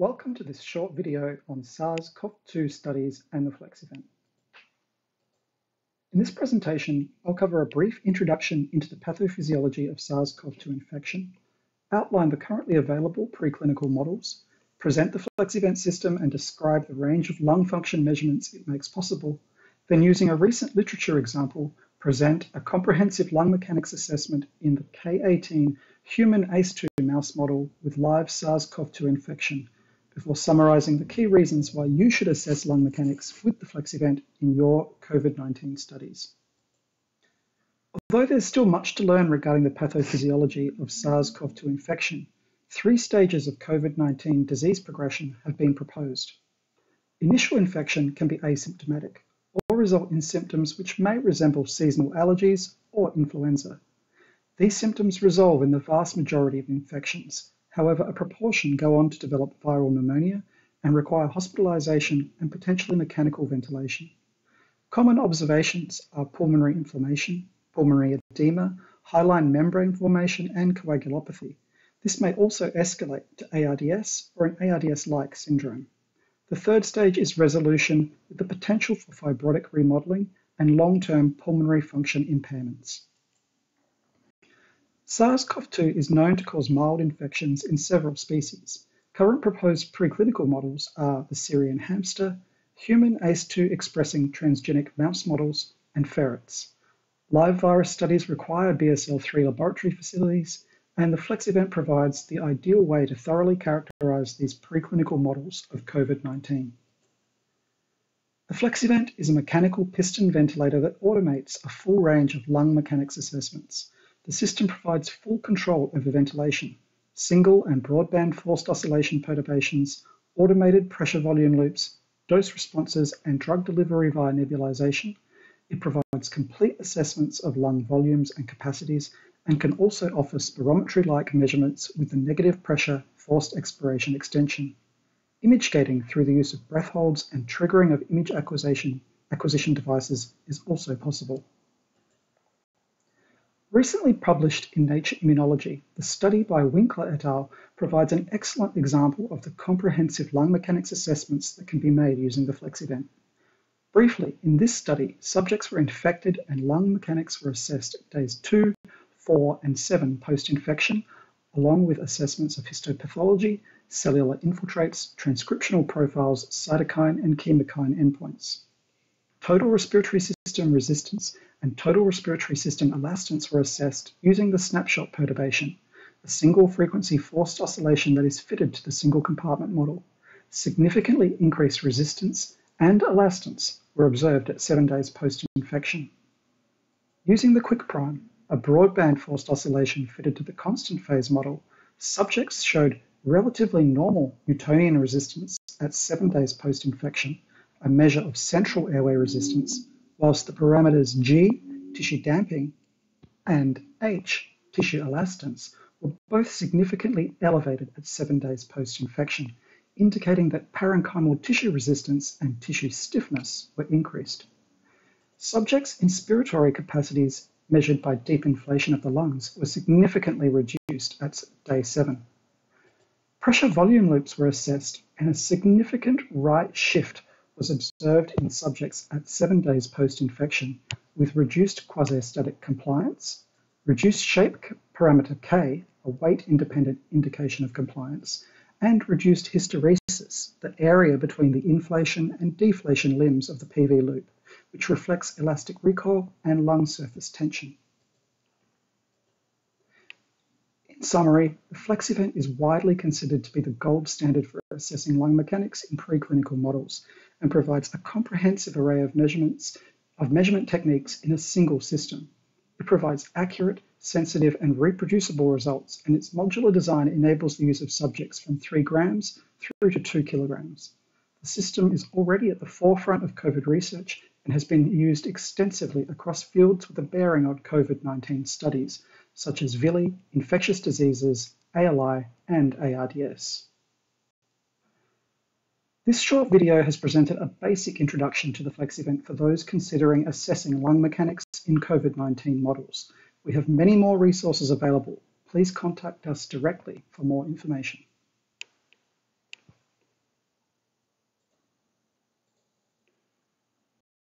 Welcome to this short video on SARS-CoV-2 studies and the Flex event. In this presentation, I'll cover a brief introduction into the pathophysiology of SARS-CoV-2 infection, outline the currently available preclinical models, present the Flex event system and describe the range of lung function measurements it makes possible, then using a recent literature example, present a comprehensive lung mechanics assessment in the K18 human ACE2 mouse model with live SARS-CoV-2 infection before summarizing the key reasons why you should assess lung mechanics with the FLEX event in your COVID-19 studies. Although there's still much to learn regarding the pathophysiology of SARS-CoV-2 infection, three stages of COVID-19 disease progression have been proposed. Initial infection can be asymptomatic or result in symptoms which may resemble seasonal allergies or influenza. These symptoms resolve in the vast majority of infections, However, a proportion go on to develop viral pneumonia and require hospitalization and potentially mechanical ventilation. Common observations are pulmonary inflammation, pulmonary edema, hyaline membrane formation, and coagulopathy. This may also escalate to ARDS or an ARDS-like syndrome. The third stage is resolution with the potential for fibrotic remodeling and long-term pulmonary function impairments. SARS-CoV-2 is known to cause mild infections in several species. Current proposed preclinical models are the Syrian hamster, human ACE2 expressing transgenic mouse models, and ferrets. Live virus studies require BSL-3 laboratory facilities, and the Flex event provides the ideal way to thoroughly characterize these preclinical models of COVID-19. The Flex event is a mechanical piston ventilator that automates a full range of lung mechanics assessments. The system provides full control over ventilation, single and broadband forced oscillation perturbations, automated pressure volume loops, dose responses, and drug delivery via nebulization. It provides complete assessments of lung volumes and capacities and can also offer spirometry-like measurements with the negative pressure forced expiration extension. Image gating through the use of breath holds and triggering of image acquisition, acquisition devices is also possible. Recently published in Nature Immunology, the study by Winkler et al. provides an excellent example of the comprehensive lung mechanics assessments that can be made using the FLEX event. Briefly, in this study, subjects were infected and lung mechanics were assessed at days 2, 4, and 7 post-infection, along with assessments of histopathology, cellular infiltrates, transcriptional profiles, cytokine and chemokine endpoints. Total respiratory system resistance and total respiratory system elastance were assessed using the snapshot perturbation, a single frequency forced oscillation that is fitted to the single compartment model. Significantly increased resistance and elastance were observed at seven days post-infection. Using the quick prime, a broadband forced oscillation fitted to the constant phase model, subjects showed relatively normal Newtonian resistance at seven days post-infection, a measure of central airway resistance, whilst the parameters G, tissue damping, and H, tissue elastance, were both significantly elevated at seven days post-infection, indicating that parenchymal tissue resistance and tissue stiffness were increased. Subjects' inspiratory capacities measured by deep inflation of the lungs were significantly reduced at day seven. Pressure volume loops were assessed and a significant right shift was observed in subjects at seven days post-infection with reduced quasi-static compliance, reduced shape parameter K, a weight-independent indication of compliance, and reduced hysteresis, the area between the inflation and deflation limbs of the PV loop, which reflects elastic recoil and lung surface tension. In summary, the FLEX event is widely considered to be the gold standard for assessing lung mechanics in preclinical models and provides a comprehensive array of measurements of measurement techniques in a single system. It provides accurate, sensitive, and reproducible results, and its modular design enables the use of subjects from 3 grams through to 2 kilograms. The system is already at the forefront of COVID research and has been used extensively across fields with a bearing on COVID-19 studies, such as VILI, infectious diseases, ALI, and ARDS. This short video has presented a basic introduction to the FLEX event for those considering assessing lung mechanics in COVID-19 models. We have many more resources available. Please contact us directly for more information.